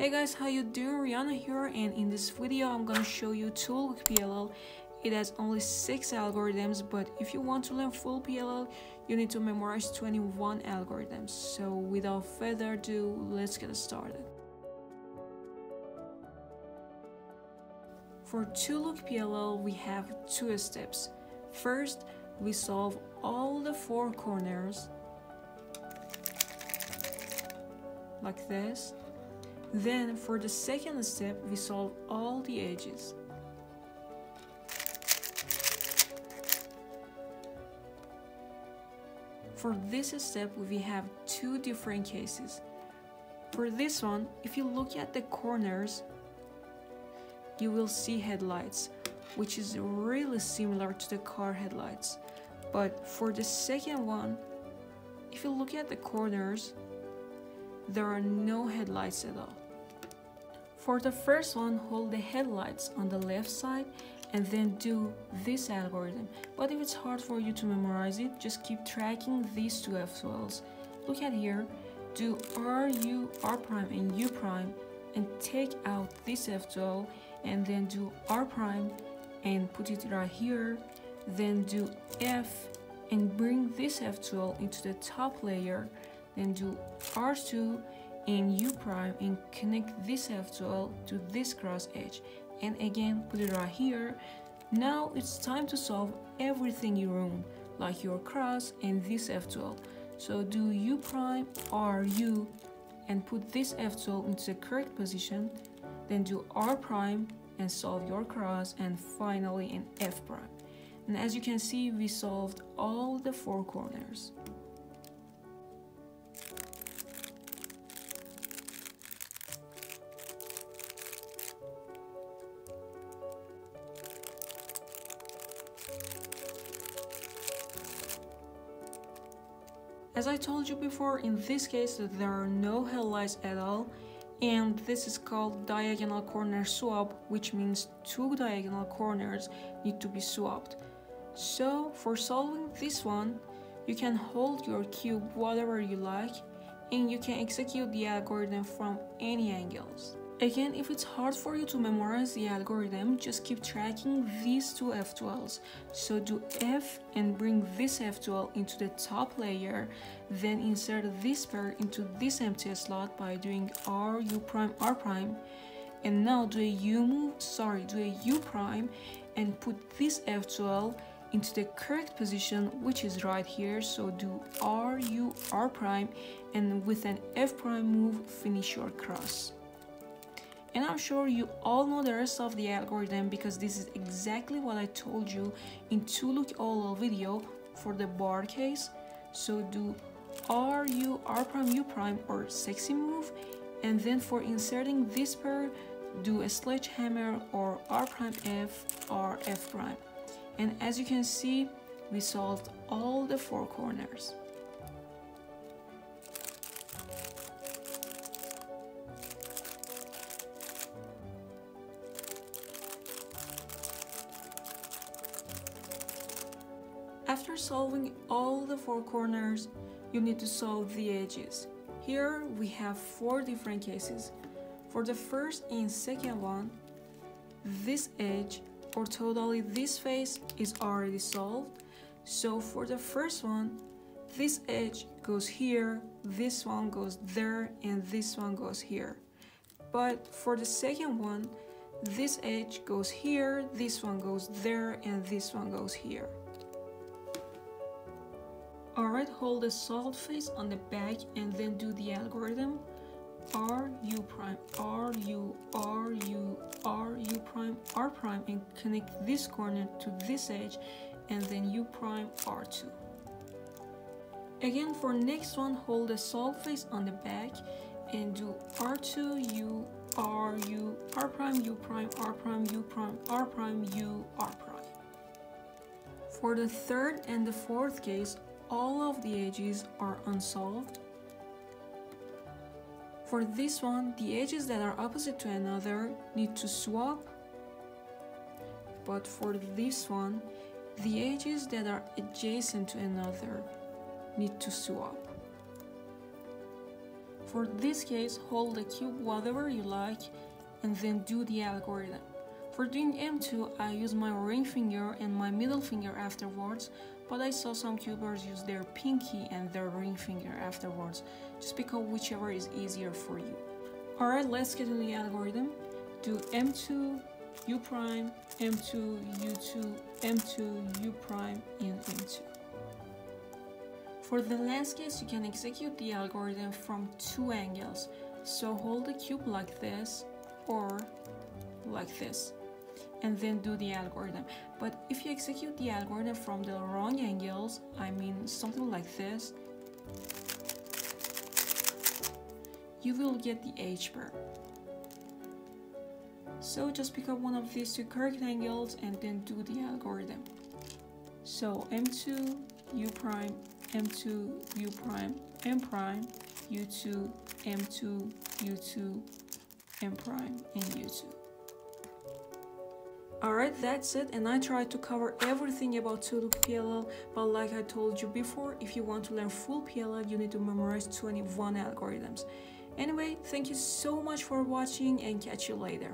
Hey guys, how you doing? Rihanna here and in this video I'm gonna show you two-look PLL. It has only 6 algorithms but if you want to learn full PLL you need to memorize 21 algorithms. So without further ado, let's get started. For two-look PLL we have two steps. First, we solve all the four corners like this. Then for the second step, we solve all the edges. For this step, we have two different cases. For this one, if you look at the corners, you will see headlights, which is really similar to the car headlights. But for the second one, if you look at the corners, there are no headlights at all. For the first one, hold the headlights on the left side and then do this algorithm. But if it's hard for you to memorize it, just keep tracking these two F12s. Look at here, do R, U, R prime and U prime and take out this F2L and then do R prime and put it right here. Then do F and bring this F2L into the top layer then do R2 and U prime and connect this F2L to this cross edge and again put it right here. Now it's time to solve everything you own like your cross and this F2L. So do U prime RU and put this F2L into the correct position then do R prime and solve your cross and finally an F prime. And as you can see we solved all the four corners. As I told you before, in this case there are no headlights at all and this is called diagonal corner swap which means two diagonal corners need to be swapped. So for solving this one, you can hold your cube whatever you like and you can execute the algorithm from any angles. Again, if it's hard for you to memorize the algorithm, just keep tracking these two F12s. So do F and bring this F2L into the top layer, then insert this pair into this empty slot by doing R, U prime, R prime, and now do a U move, sorry, do a U prime and put this F2L into the correct position which is right here so do R, U, R prime and with an F prime move finish your cross. And I'm sure you OLL know the rest of the algorithm because this is exactly what I told you in two look all video for the bar case. So do R, U, R prime, U prime or sexy move and then for inserting this pair do a sledgehammer or R prime F or F prime. And as you can see, we solved all the four corners. After solving all the four corners, you need to solve the edges. Here we have four different cases. For the first and second one, this edge or totally this face is already solved. So for the first one, this edge goes here, this one goes there, and this one goes here. But for the second one, this edge goes here, this one goes there, and this one goes here. Alright, hold the solved face on the back and then do the algorithm. R, U prime, R, U, R, U, R, U prime, R prime and connect this corner to this edge and then U prime, R2. Again, for next one, hold the solved face on the back and do R2, U, R, U, R prime, U prime, R prime, U prime, R prime, U, R prime. For the third and the fourth case, all of the edges are unsolved. For this one, the edges that are opposite to another need to swap. But for this one, the edges that are adjacent to another need to swap. For this case, hold the cube whatever you like and then do the algorithm. For doing M2, I use my ring finger and my middle finger afterwards, but I saw some cubers use their pinky and their ring finger afterwards, just because whichever is easier for you. Alright, let's get to the algorithm. Do M2, U prime, M2, U2, M2, U prime, and M2. For the last case, you can execute the algorithm from two angles. So hold the cube like this or like this and then do the algorithm. But if you execute the algorithm from the wrong angles, I mean something like this, you will get the H bar. So just pick up one of these two correct angles and then do the algorithm. So M2, U prime, M2, U prime, M prime, U2, M2, U2, M prime, and U2. Alright, that's it and I tried to cover everything about pseudo PLL but like I told you before, if you want to learn full PLL you need to memorize 21 algorithms. Anyway, thank you so much for watching and catch you later.